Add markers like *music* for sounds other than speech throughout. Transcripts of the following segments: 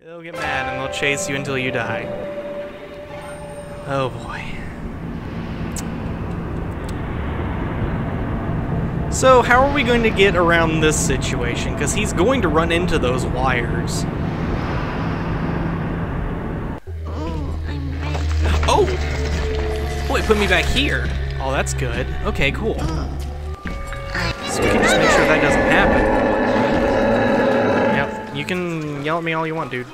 They'll get mad and they'll chase you until you die. Oh boy. So, how are we going to get around this situation? Because he's going to run into those wires. Oh! Boy, put me back here. Oh, that's good. Okay, cool. So we can just make sure that doesn't happen. You can yell at me all you want, dude.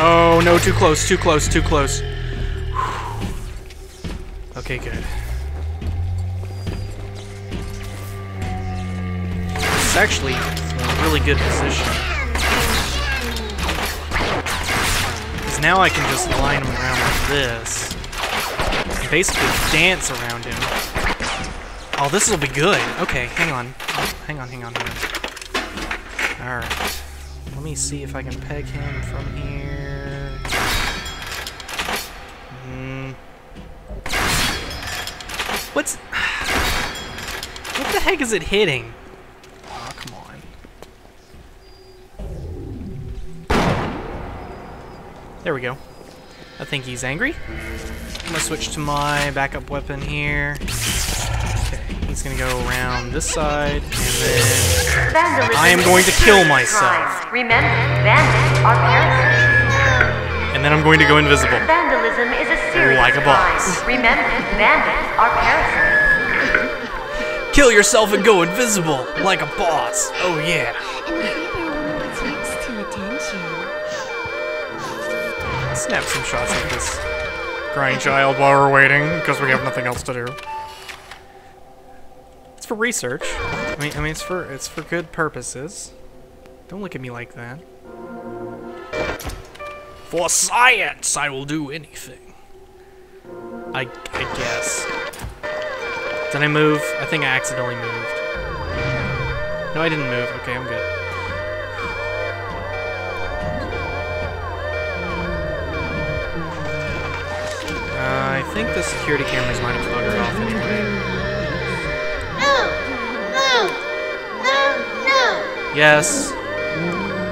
Oh, no, too close, too close, too close. *sighs* Okay, good. Is actually a really good position. Now I can just line him around like this. And basically dance around him. Oh, this will be good. Okay, hang on. Hang on, hang on, hang on. Alright. Let me see if I can peg him from here. Hmm. What's... *sighs* What the heck is it hitting? There we go. I think he's angry. I'm gonna switch to my backup weapon here. Okay, he's gonna go around this side, and then Vandalism I am going to kill myself. Remember, bandits are parasites. and then I'm going to go invisible. Vandalism is a serious Like a boss. Remember, bandits are parasites. Kill yourself and go invisible, like a boss. Oh yeah. Snap some shots of this crying child while we're waiting, because we have nothing else to do. It's for research. I mean, I mean, it's for it's for good purposes. Don't look at me like that. For science, I will do anything. I I guess. Did I move? I think I accidentally moved. No, I didn't move. Okay, I'm good. Think the security cameras might have buggered off anyway. No! No! No! No! Yes.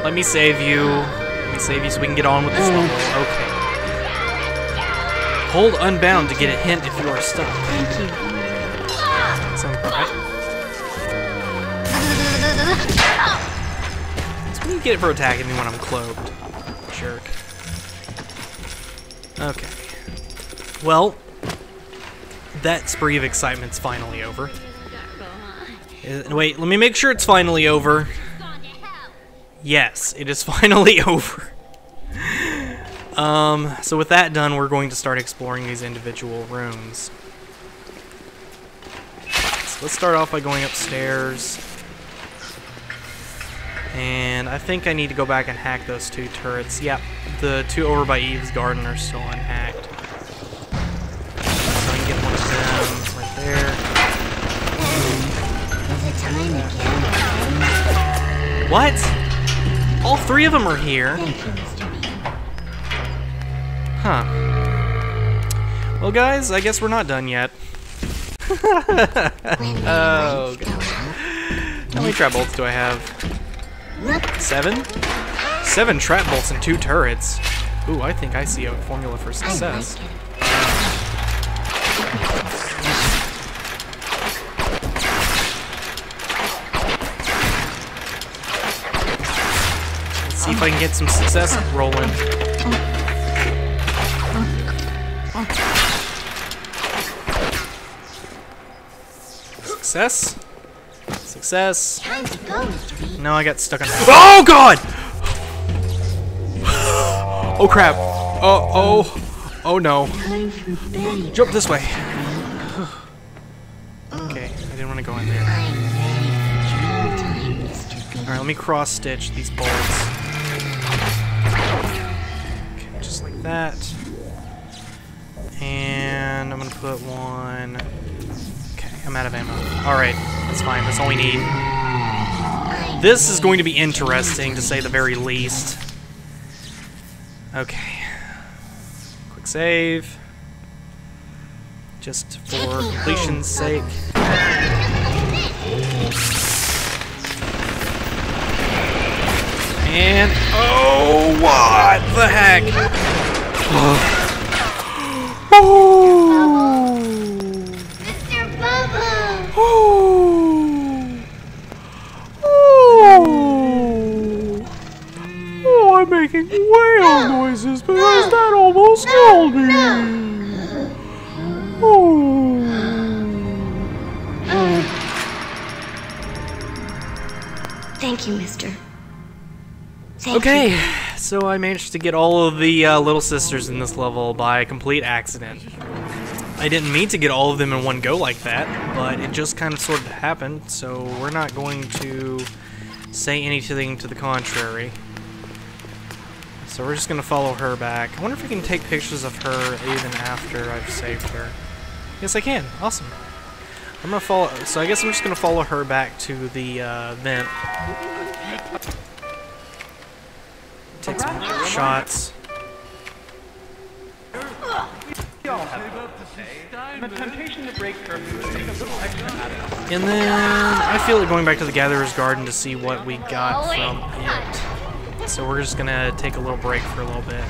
Let me save you. Let me save you so we can get on with this level. Okay. Hold unbound to get a hint if you are stuck. Thank you. Sounds right. That's what you get for attacking me when I'm cloaked. Jerk. Okay. Well, that spree of excitement's finally over. Uh, wait, let me make sure it's finally over. Yes, it is *laughs* finally over. um, so with that done, we're going to start exploring these individual rooms. So let's start off by going upstairs. And I think I need to go back and hack those two turrets. Yep, the two over by Eve's garden are still unhacked. What? All three of them are here. Huh. Well, guys, I guess we're not done yet. *laughs* Oh, lights go out, How many trap bolts do I have? Seven? Seven trap bolts and two turrets. Ooh, I think I see a formula for success. See if I can get some success rolling. Success? Success. No, I got stuck on. Oh God! Oh crap! Oh oh oh no! Jump this way. Okay, I didn't want to go in there. All right, let me cross stitch these bolts. Like that. And I'm gonna put one. Okay, I'm out of ammo. All right, that's fine. That's all we need. This is going to be interesting, to say the very least. Okay. Quick save. Just for completion's sake. And oh, what the heck? Oh, Mr. Bubba! oh, oh, oh, I'm making whale noises because that almost killed me. Oh. Thank you, mister. Thank Okay, you. So I managed to get all of the uh, little sisters in this level by complete accident. I didn't mean to get all of them in one go like that, but it just kind of sort of happened, so we're not going to say anything to the contrary. So we're just going to follow her back. I wonder if we can take pictures of her even after I've saved her. Yes, I can. Awesome. I'm going to follow... So I guess I'm just going to follow her back to the uh, vent. Take some shots. And then I feel like going back to the Gatherer's Garden to see what we got from it. So we're just gonna take a little break for a little bit.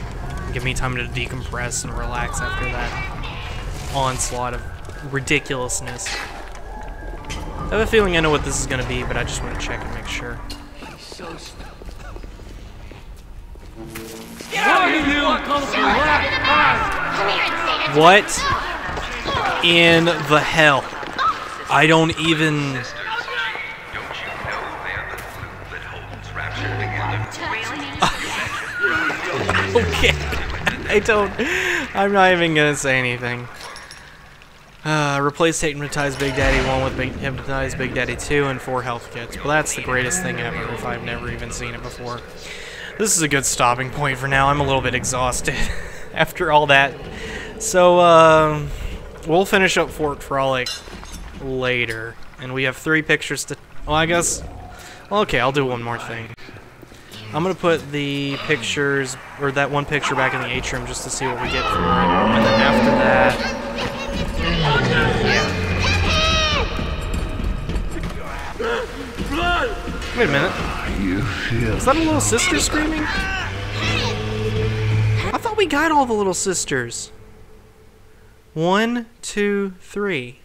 Give me time to decompress and relax after that onslaught of ridiculousness. I have a feeling I know what this is gonna be, but I just want to check and make sure. What in the hell? I don't even. *laughs* Okay. I don't. I'm not even gonna say anything. Uh, replace Hypnotize Big Daddy 1 with Big Hypnotize Big Daddy 2 and 4 health kits. Well, that's the greatest thing ever if I've never even seen it before. This is a good stopping point for now. I'm a little bit exhausted *laughs* after all that. So, um, we'll finish up Fort Frolic later. And we have three pictures to... Well, I guess... Well, okay, I'll do one more thing. I'm gonna put the pictures, or that one picture back in the atrium just to see what we get for it. And then after that... Yeah. Wait a minute. Is that a little sister screaming? I thought we got all the little sisters. One, two, three.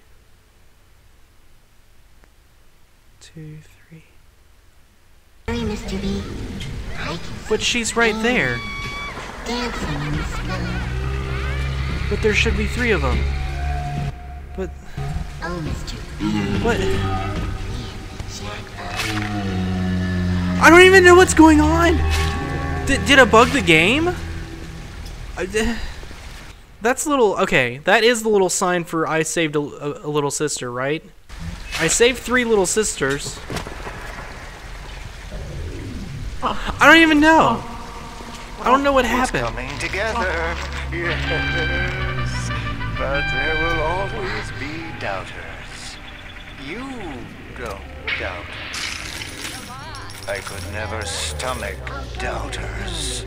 Two, three. Sorry, Mr. B. I can But she's right there. dancing in the sky. But there should be three of them. But Oh, Mr. what? Jack. I don't even know what's going on. Did, did I bug the game? That's a little okay. That is the little sign for I saved a, a, a little sister, right? I saved three little sisters. I don't even know. I don't know what happened. coming together. Yes. But there will always be doubters. You don't doubt. I could never stomach doubters.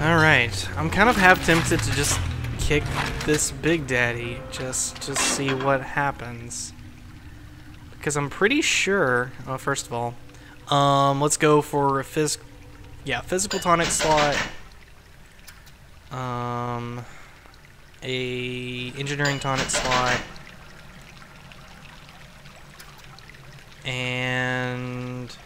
All right, I'm kind of half tempted to just kick this Big Daddy, just to see what happens. Because I'm pretty sure. Well, first of all, um, let's go for a phys. Yeah, physical tonic slot. Um, a engineering tonic slot. And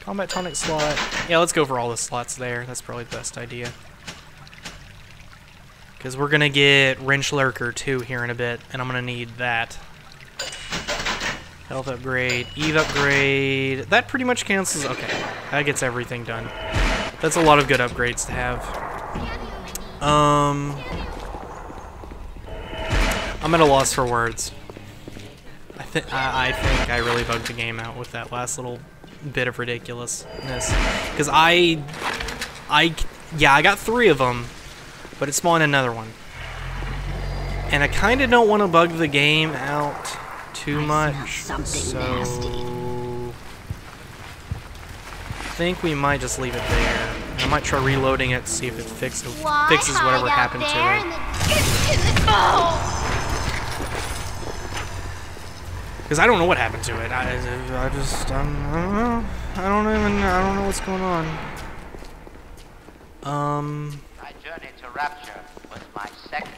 Combat tonic slot. Yeah, let's go for all the slots there. That's probably the best idea. Because we're going to get Wrench Lurker too here in a bit, and I'm going to need that. Health upgrade, Eve upgrade. That pretty much cancels. Okay, that gets everything done. That's a lot of good upgrades to have. Um, I'm at a loss for words. I, th I, think I really bugged the game out with that last little bit of ridiculousness. Because I, I, yeah, I got three of them, but it spawned another one. And I kind of don't want to bug the game out too much, so nasty. I think we might just leave it there. I might try reloading it to see if it fix, fixes whatever happened to it. in the- in the- Oh! Because I don't know what happened to it. I, I just, um, I don't know. I don't even, I don't know what's going on. Um, My journey to Rapture was my second.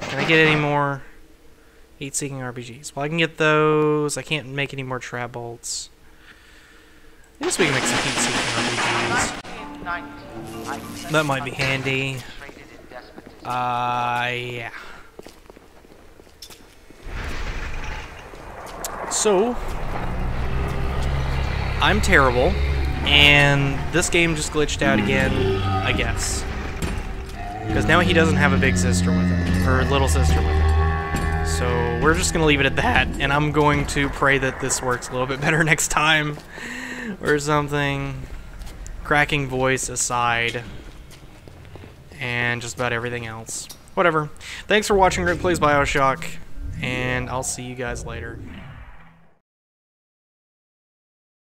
can I get any more heat-seeking RPGs? Well, I can get those. I can't make any more trap bolts. I guess we can make some heat-seeking RPGs. 1990, I spent That might be handy. Uh, yeah. So, I'm terrible, and this game just glitched out again, I guess. Because now he doesn't have a big sister with him, or little sister with him. So, we're just gonna leave it at that, and I'm going to pray that this works a little bit *laughs* better next time, or something. Cracking voice aside and just about everything else. Whatever. Thanks for watching Rek Plays Bioshock, and I'll see you guys later.